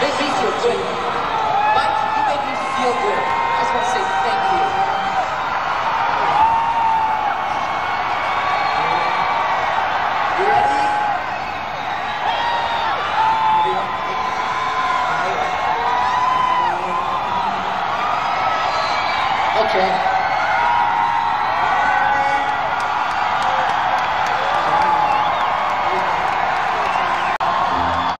This is your dream. Mike, you made me feel good. I just want to say thank you. You ready? Okay.